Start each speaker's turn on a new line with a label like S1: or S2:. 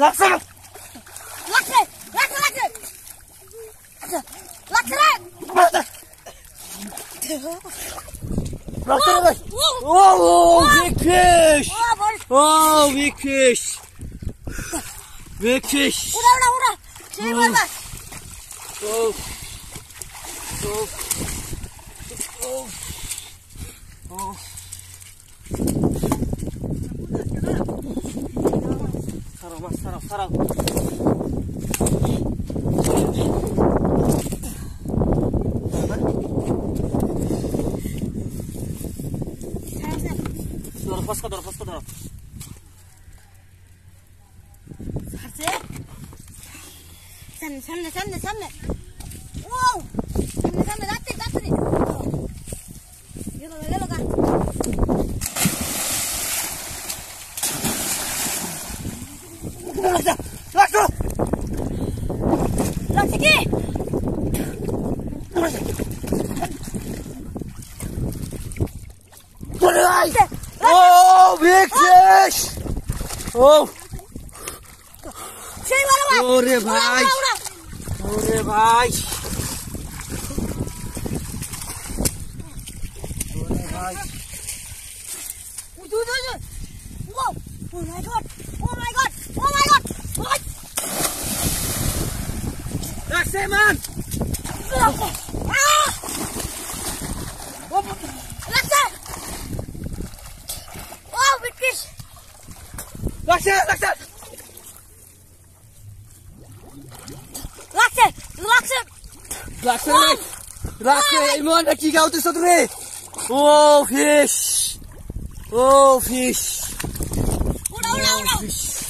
S1: Lan sana. Lakı. Lakı lakı. Lakı lan. Bırak sana lan. Oh, Vikiş. Oh, Vikiş. Vikiş. Ura ura ura. Şey var bak. Of. Of. Of. Of. をさらう。dorong posko dorong posko dorong Sarse Samne samne samne samne Wow Samne samne datte datte लाग्छ लाग्छ लाग्छ कि रे भाइ ओरे भाइ ओरे भाइ उदु उदु उदु उदु उदु Dag Simon! man. Laat Oh, Laat ze. laat ze! Laat ze, laat ze. Laat ze, dat je goud is dat er Oh, vis! Oh, vis! Oh, ze. Nou, nou, nou. oh,